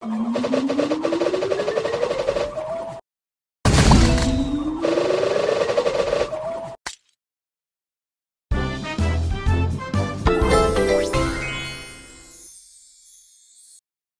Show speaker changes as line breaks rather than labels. うん。